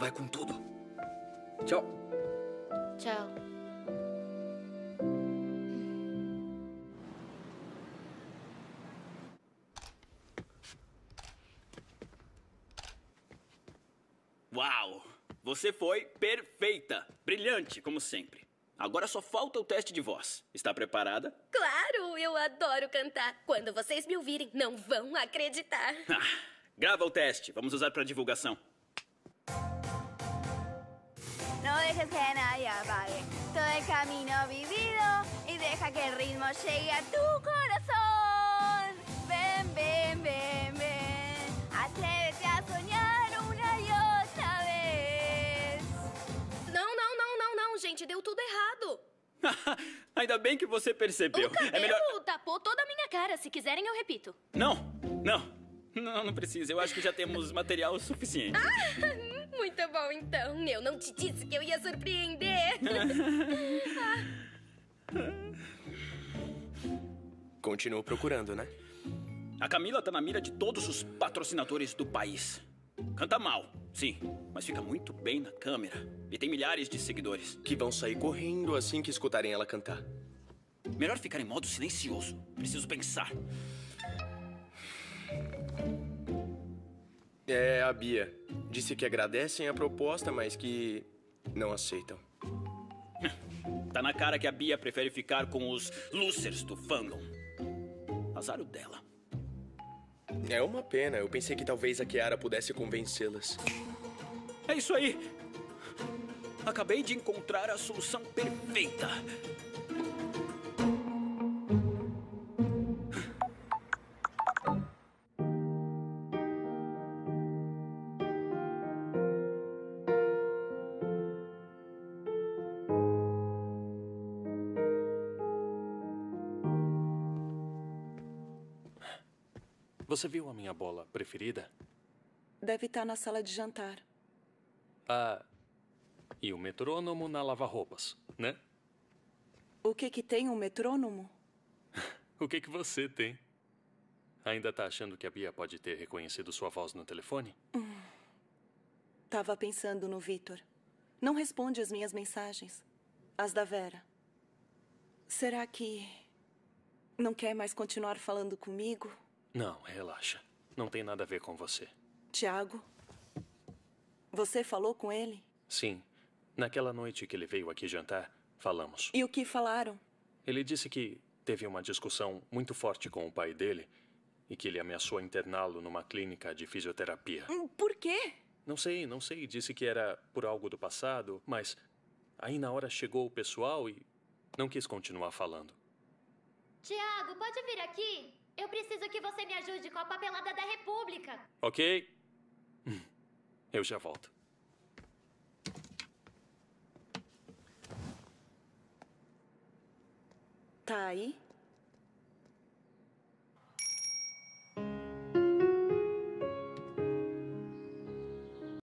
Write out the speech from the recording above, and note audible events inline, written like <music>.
Vai com tudo. Tchau. Tchau. Uau! Você foi perfeita! Brilhante, como sempre. Agora só falta o teste de voz. Está preparada? Claro, eu adoro cantar. Quando vocês me ouvirem, não vão acreditar. <laughs> Ah, grava o teste. Vamos usar para divulgação. Dejes que nadie apague todo el camino vivido y deja que el ritmo llegue a tu corazón. Ven, ven, ven, ven. Atrévete a soñar una y otra vez. Não, não, não, não, não, gente, deu tudo errado. <laughs> Ainda bem que você percebeu. O cabelo É melhor. tapou toda a minha cara. Se quiserem, eu repito. Não, não. Não, não precisa. Eu acho que já temos material suficiente. <laughs> Muito bom, então. Eu não te disse que eu ia surpreender. <laughs> Continuo procurando, né? A Camila tá na mira de todos os patrocinadores do país. Canta mal, sim, mas fica muito bem na câmera. E tem milhares de seguidores. Que vão sair correndo assim que escutarem ela cantar. Melhor ficar em modo silencioso. Preciso pensar. É a Bia. Disse que agradecem a proposta, mas que não aceitam. <laughs> Tá na cara que a Bia prefere ficar com os losers do fandom. Azar o dela. É uma pena. Eu pensei que talvez a Kiara pudesse convencê-las. É isso aí! Acabei de encontrar a solução perfeita. Você viu a minha bola preferida? Deve estar na sala de jantar. Ah, e o metrônomo na lava-roupas, né? O que que tem um metrônomo? <laughs> O que que você tem? Ainda tá achando que a Bia pode ter reconhecido sua voz no telefone? Tava pensando no Vitor. Não responde as minhas mensagens. As da Vera. Será que não quer mais continuar falando comigo? Não, relaxa. Não tem nada a ver com você. Tiago? Você falou com ele? Sim, naquela noite que ele veio aqui jantar, falamos. E o que falaram? Ele disse que teve uma discussão muito forte com o pai dele e que ele ameaçou interná-lo numa clínica de fisioterapia. Hum, Por quê? Não sei, não sei. Disse que era por algo do passado, mas aí na hora chegou o pessoal e não quis continuar falando. Tiago, pode vir aqui? Eu preciso que você me ajude com a papelada da República. Ok? <laughs> Eu já volto. Tá aí?